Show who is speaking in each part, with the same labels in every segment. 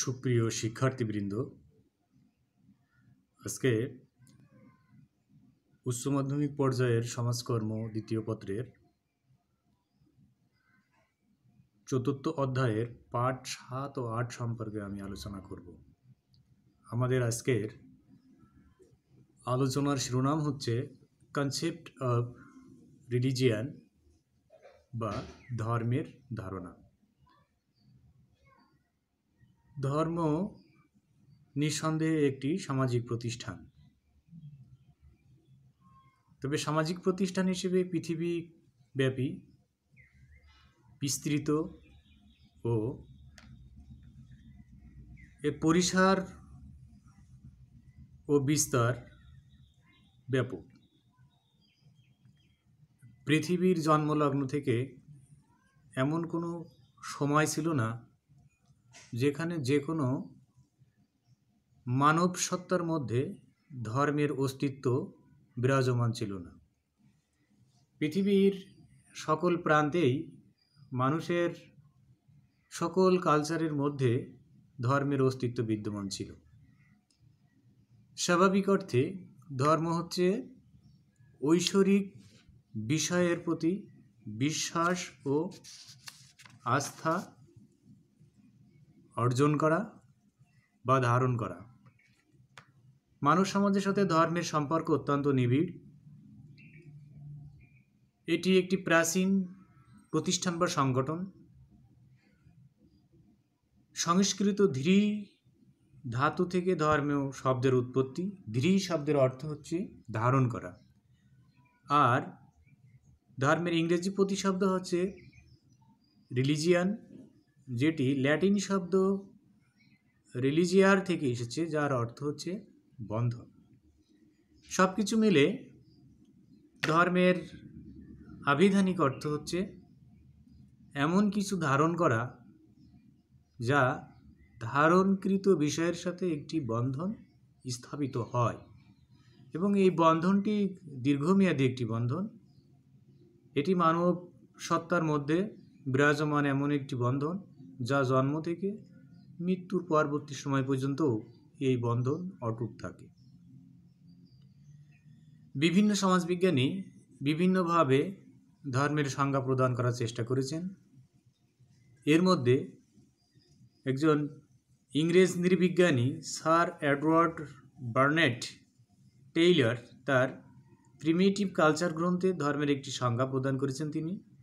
Speaker 1: সুপ্রিয় শিক্ষার্থীবৃন্দ, আজকে উচ্চ মাধ্যমিক পর্যায়ের সমাজকর্ম দ্বিতীয় পত্রের চতুর্থ অধ্যায়ের পাঠ সাত ও আট সম্পর্কে আমি আলোচনা করব। আমাদের আজকের আলোচনার শিরোনাম হচ্ছে কনসেপ্ট অব রিলিজিয়ান বা ধর্মের ধারণা। ধর্ম নিঃসন্দেহে একটি সামাজিক প্রতিষ্ঠান। তবে সামাজিক প্রতিষ্ঠান হিসেবে পৃথিবী ব্যাপী, বিস্তৃত ও এর পরিসর ও বিস্তার ব্যাপক। পৃথিবীর জন্মলগ্ন থেকে এমন কোনো সময় ছিল না যেখানে যে কোনো মানব সত্তার মধ্যে ধর্মের অস্তিত্ব বিরাজমান ছিল না। পৃথিবীর সকল প্রান্তেই মানুষের সকল কালচারের মধ্যে ধর্মের অস্তিত্ব বিদ্যমান ছিল। স্বাভাবিক অর্থে ধর্ম হচ্ছে ঐশ্বরিক বিষয়ের প্রতি বিশ্বাস ও আস্থা অর্জন করা বা ধারণ করা। মানব সমাজের সাথে ধর্মের সম্পর্ক অত্যন্ত নিবিড়। এটি একটি প্রাচীন প্রতিষ্ঠান বা সংগঠন। সংস্কৃত ধৃ ধাতু থেকে ধর্মীয় শব্দের উৎপত্তি। ধৃ শব্দের অর্থ হচ্ছে ধারণ করা। আর ধর্মের ইংরেজি প্রতিশব্দ হচ্ছে রিলিজিয়ান যেটি ল্যাটিন শব্দ রিলিজিয়ার থেকে এসেছে, যার অর্থ হচ্ছে বন্ধন। সব কিছু মিলে ধর্মের আবিধানিক অর্থ হচ্ছে এমন কিছু ধারণ করা যা ধারণকৃত বিষয়ের সাথে একটি বন্ধন স্থাপিত হয়। এবং এই বন্ধনটি দীর্ঘমেয়াদী একটি বন্ধন। এটি মানব সত্তার মধ্যে বিরাজমান এমন একটি বন্ধন যা জন্ম থেকে মৃত্যুর পরবর্তী সময় পর্যন্ত এই বন্ধন অটুট থাকে। বিভিন্ন সমাজবিজ্ঞানী বিভিন্নভাবে ধর্মের সংজ্ঞা প্রদান করার চেষ্টা করেছেন। এর মধ্যে একজন ইংরেজ নৃবিজ্ঞানী স্যার এডওয়ার্ড বার্নেট টেইলর তার প্রিমিটিভ কালচার গ্রন্থে ধর্মের একটি সংজ্ঞা প্রদান করেছেন তিনি।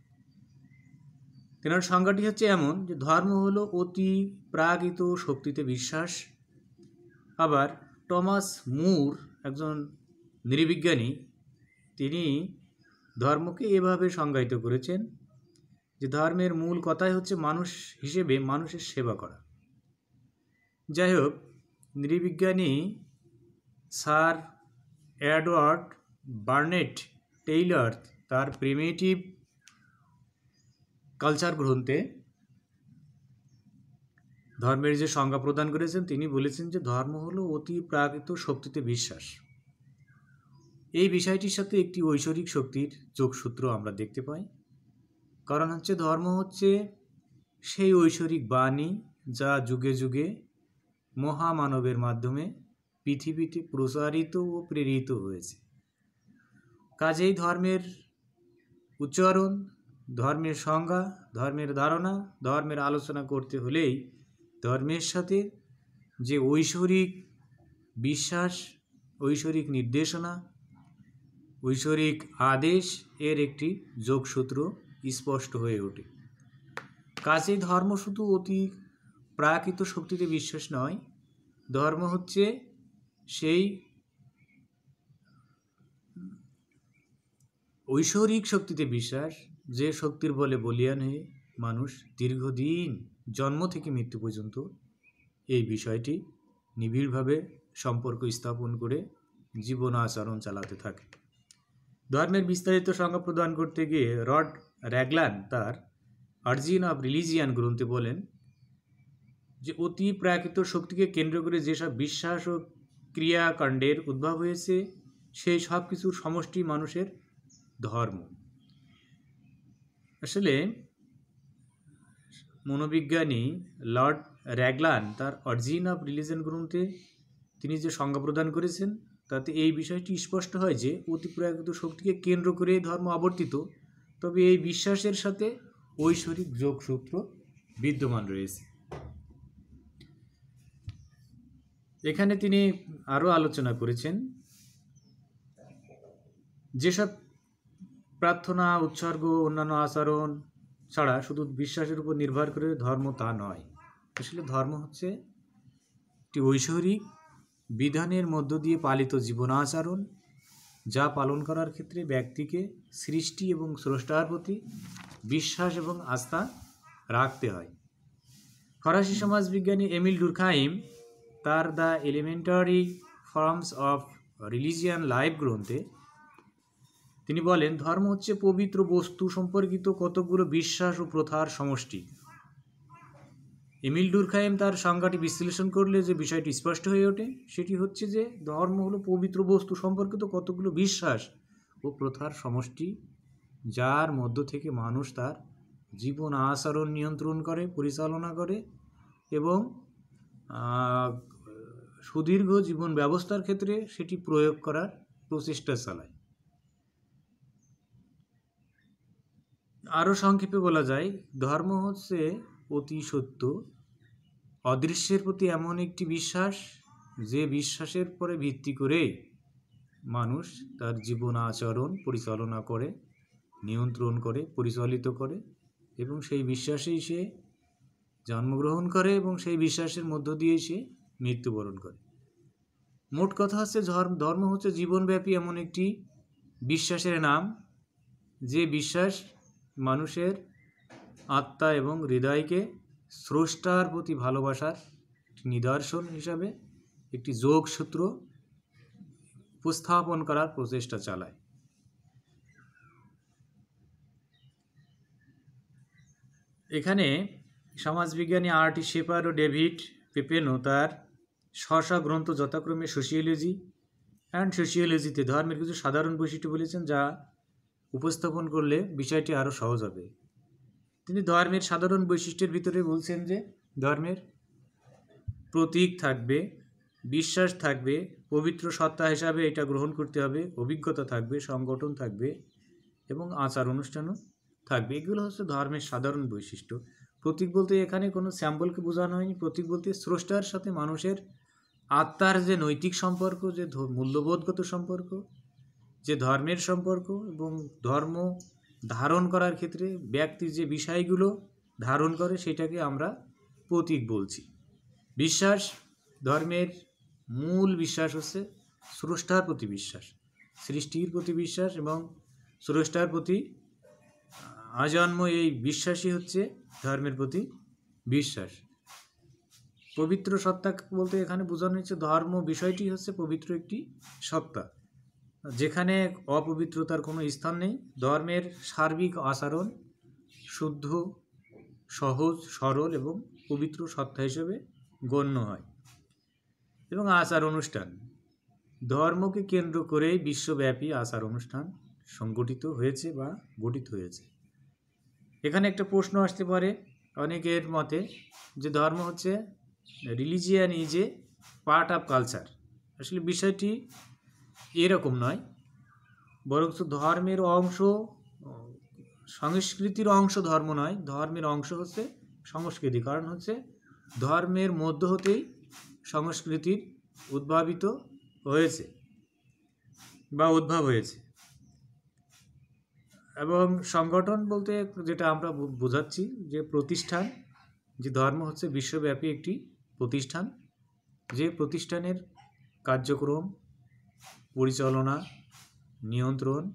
Speaker 1: তেনার সংজ্ঞাটি হচ্ছে এমন যে ধর্ম হলো অতি প্রাগিত শক্তিতে বিশ্বাস। আবার টমাস মুর একজন নৃবিজ্ঞানী, তিনি ধর্মকে এভাবে সংজ্ঞায়িত করেছেন যে ধর্মের মূল কথাই হচ্ছে মানুষ হিসেবে মানুষের সেবা করা। যাই হোক নৃবিজ্ঞানী স্যার অ্যাডওয়ার্ড বার্নেট টেইলর তার প্রিমেটিভ কালচার গ্রন্থে ধর্মের যে সংজ্ঞা প্রদান করেছেন, তিনি বলেছেন যে ধর্ম হলো অতি প্রাকৃত শক্তিতে বিশ্বাস। এই বিষয়টির সাথে একটি ঐশ্বরিক শক্তির যোগসূত্র আমরা দেখতে পাই। কারণ হচ্ছে ধর্ম হচ্ছে সেই ঐশ্বরিক বাণী যা যুগে যুগে মহামানবের মাধ্যমে পৃথিবীতে প্রসারিত ও প্রেরিত হয়েছে। কাজেই ধর্মের উচ্চারণ ধর্মের সংজ্ঞা, ধর্মের ধারণা, ধর্মের আলোচনা করতে হলেই ধর্মের সাথে যে ঐশ্বরিক বিশ্বাস, ঐশ্বরিক নির্দেশনা, ঐশ্বরিক আদেশ এর একটি যোগসূত্র স্পষ্ট হয়ে ওঠে। কাজেই ধর্ম শুধু অতি প্রাকৃত শক্তিতে বিশ্বাস নয়, ধর্ম হচ্ছে সেই ঐশ্বরিক শক্তিতে বিশ্বাস যে শক্তির বলে বলিয়ান হয়ে মানুষ দীর্ঘদিন জন্ম থেকে মৃত্যু পর্যন্ত এই বিষয়টি নিবিড়ভাবে সম্পর্ক স্থাপন করে জীবন আচরণ চালাতে থাকে। ধর্মের বিস্তারিত সংজ্ঞা প্রদান করতে গিয়ে রড র্যাগলান তার আর্জিন অফ রিলিজিয়ান গ্রন্থে বলেন যে অতি প্রাকৃত শক্তিকে কেন্দ্র করে যেসব বিশ্বাস ও ক্রিয়াকাণ্ডের উদ্ভব হয়েছে, সেই সব কিছুর সমষ্টি মানুষের ধর্ম। আসলে মনোবিজ্ঞানী লর্ড র্যাগলান তার অরিজিন অফ রিলিজন গ্রন্থে তিনি যে সংজ্ঞা প্রদান করেছেন, তাতে এই বিষয়টি স্পষ্ট হয় যে অতিপ্রাকৃত শক্তিকে কেন্দ্র করে ধর্ম আবর্তিত তবে এই বিশ্বাসের সাথে ঐশ্বরিক যোগসূত্র বিদ্যমান রয়েছে। এখানে তিনি আরও আলোচনা করেছেন, যেসব প্রার্থনা, উৎসর্গ, অন্যান্য আচরণ ছাড়া শুধু বিশ্বাসের উপর নির্ভর করে ধর্ম তা নয়। আসলে ধর্ম হচ্ছে একটি ঐশ্বরিক বিধানের মধ্য দিয়ে পালিত জীবনাচরণ, যা পালন করার ক্ষেত্রে ব্যক্তিকে সৃষ্টি এবং স্রষ্টার প্রতি বিশ্বাস এবং আস্থা রাখতে হয়। ফরাসি সমাজবিজ্ঞানী এমিল ডুরখাইম তার the elementary forms of religion life গ্রন্থে তিনি বলেন, ধর্ম হচ্ছে পবিত্র বস্তু সম্পর্কিত কতগুলো বিশ্বাস ও প্রথার সমষ্টি। এমিল ডুরখাইম তার সংজ্ঞাটি বিশ্লেষণ করলে যে বিষয়টি স্পষ্ট হয়ে ওঠে, সেটি হচ্ছে যে ধর্ম হলো পবিত্র বস্তু সম্পর্কিত কতগুলো বিশ্বাস ও প্রথার সমষ্টি, যার মধ্য থেকে মানুষ তার জীবন আচরণ নিয়ন্ত্রণ করে, পরিচালনা করে এবং সুদীর্ঘ জীবন ব্যবস্থার ক্ষেত্রে সেটি প্রয়োগ করার প্রচেষ্টা চালায়। আরও সংক্ষেপে বলা যায়, ধর্ম হচ্ছে অতি সত্য। অদৃশ্যের প্রতি এমন একটি বিশ্বাস, যে বিশ্বাসের পরে ভিত্তি করে মানুষ তার জীবন আচরণ পরিচালনা করে, নিয়ন্ত্রণ করে, পরিচালিত করে এবং সেই বিশ্বাসেই সে জন্মগ্রহণ করে এবং সেই বিশ্বাসের মধ্য দিয়ে সে মৃত্যুবরণ করে। মোট কথা হচ্ছে, ধর্ম ধর্ম হচ্ছে জীবনব্যাপী এমন একটি বিশ্বাসের নাম, যে বিশ্বাস মানুষের আত্মা এবং হৃদয়কে স্রষ্টার প্রতি ভালোবাসার নিদর্শন হিসাবে, একটি যোগসূত্র উপস্থাপন করার প্রচেষ্টা চালায়। এখানে সমাজবিজ্ঞানী আরটি শেপার ও ডেভিড পেপেনো তার স্ব গ্রন্থ যথাক্রমে সোশিওলজি, অ্যান্ড সোশিওলজিতে ধর্মের কিছু সাধারণ বৈশিষ্ট্য বলেছেন যা উপস্থাপন করলে বিষয়টি আরও সহজ হবে। তিনি ধর্মের সাধারণ বৈশিষ্ট্যের ভিতরে বলছেন যে, ধর্মের প্রতীক থাকবে, বিশ্বাস থাকবে, পবিত্র সত্তা হিসাবে এটা গ্রহণ করতে হবে, অভিজ্ঞতা থাকবে, সংগঠন থাকবে এবং আচার অনুষ্ঠানও থাকবে। এগুলো হচ্ছে ধর্মের সাধারণ বৈশিষ্ট্য। প্রতীক বলতে এখানে কোনো স্যাম্পলকে বোঝানো হয়নি। প্রতীক বলতে স্রষ্টার সাথে মানুষের আত্মার যে নৈতিক সম্পর্ক, যে মূল্যবোধগত সম্পর্ক যে ধর্মের সম্পর্ক এবং ধর্ম ধারণ করার ক্ষেত্রে ব্যক্তির যে বিষয়গুলো ধারণ করে সেটাকে আমরা প্রতীক বলছি। বিশ্বাস, ধর্মের মূল বিশ্বাস হচ্ছে স্রষ্টার প্রতি বিশ্বাস, সৃষ্টির প্রতি বিশ্বাস এবং স্রষ্টার প্রতি আজন্ম এই বিশ্বাসই হচ্ছে ধর্মের প্রতি বিশ্বাস। পবিত্র সত্তা বলতে এখানে বোঝানো হচ্ছে ধর্ম বিষয়টি হচ্ছে পবিত্র একটি সত্তা। যেখানে অপবিত্রতার কোনো স্থান নেই। ধর্মের সার্বিক আচরণ শুদ্ধ, সহজ, সরল এবং পবিত্র সত্তা হিসেবে গণ্য হয় এবং আচার অনুষ্ঠান। ধর্মকে কেন্দ্র করেই বিশ্বব্যাপী আচার অনুষ্ঠান সংগঠিত হয়েছে বা গঠিত হয়েছে। এখানে একটা প্রশ্ন আসতে পারে অনেকের মতে যে ধর্ম হচ্ছে religion is a part of culture আসলে বিষয়টি এরকম নয়। বরঞ্চ ধর্মের অংশ, সংস্কৃতির অংশ ধর্ম নয়। ধর্মের অংশ হচ্ছে সংস্কৃতি। কারণ হচ্ছে ধর্মের মধ্য হতেই সংস্কৃতির উদ্ভাবিত হয়েছে বা উদ্ভব হয়েছে। এবং সংগঠন বলতে যেটা আমরা বোঝাচ্ছি যে প্রতিষ্ঠান, যে ধর্ম হচ্ছে বিশ্বব্যাপী একটি প্রতিষ্ঠান। যে প্রতিষ্ঠানের কার্যক্রম পরিচালনা, নিয়ন্ত্রণ,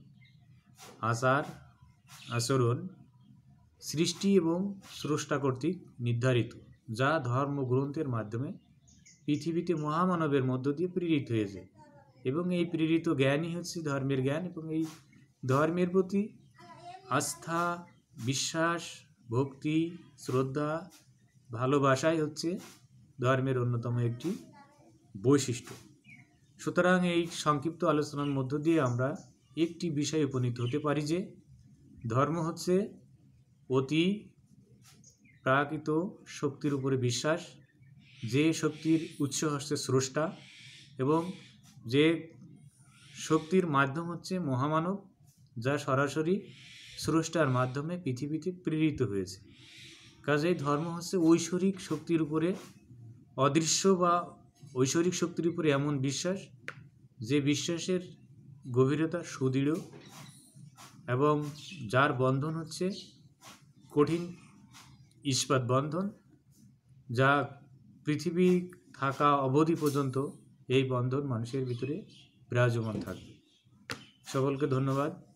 Speaker 1: আচার, আচরণ, সৃষ্টি এবং স্রষ্টা কর্তৃক নির্ধারিত, যা ধর্মগ্রন্থের মাধ্যমে পৃথিবীতে মহামানবের মধ্য দিয়ে প্রেরিত হয়েছে। এবং এই প্রেরিত জ্ঞানই হচ্ছে ধর্মের জ্ঞান এবং এই ধর্মের প্রতি আস্থা, বিশ্বাস, ভক্তি, শ্রদ্ধা, ভালোবাসাই হচ্ছে ধর্মের অন্যতম একটি বৈশিষ্ট্য। সুতরাং এই সংক্ষিপ্ত আলোচনার মধ্য দিয়ে আমরা একটি বিষয়ে উপনীত হতে পারি যে ধর্ম হচ্ছে অতি প্রাকৃত শক্তির উপরে বিশ্বাস, যে শক্তির উৎস হচ্ছে স্রষ্টা এবং যে শক্তির মাধ্যম হচ্ছে মহামানব, যা সরাসরি স্রষ্টার মাধ্যমে পৃথিবীতে প্রেরিত হয়েছে। কাজেই ধর্ম হচ্ছে ঐশ্বরিক শক্তির উপরে অদৃশ্য বা ঐশ্বরিক শক্তির উপরে এমন বিশ্বাস যে বিশ্বাসের গভীরতা সুদৃঢ় এবং যার বন্ধন হচ্ছে কঠিন ইস্পাত বন্ধন, যা পৃথিবী থাকা অবধি পর্যন্ত এই বন্ধন মানুষের ভিতরে বিরাজমান থাকবে। সকলকে ধন্যবাদ।